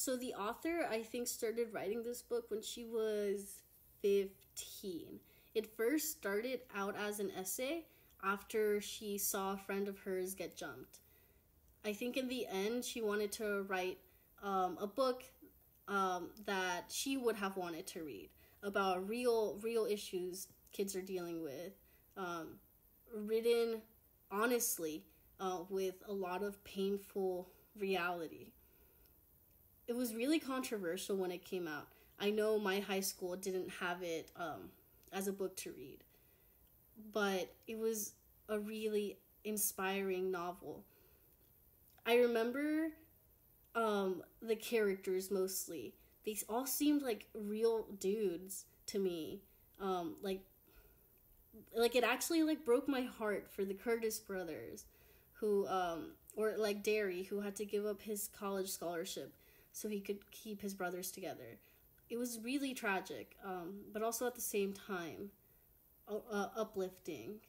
so the author I think started writing this book when she was 15. It first started out as an essay after she saw a friend of hers get jumped. I think in the end she wanted to write um, a book um, that she would have wanted to read about real real issues kids are dealing with, um, written honestly uh, with a lot of painful reality. It was really controversial when it came out. I know my high school didn't have it um, as a book to read, but it was a really inspiring novel. I remember um, the characters mostly. They all seemed like real dudes to me. Um, like, like it actually like broke my heart for the Curtis brothers, who um, or like Darry, who had to give up his college scholarship so he could keep his brothers together. It was really tragic, um, but also at the same time, uh, uplifting.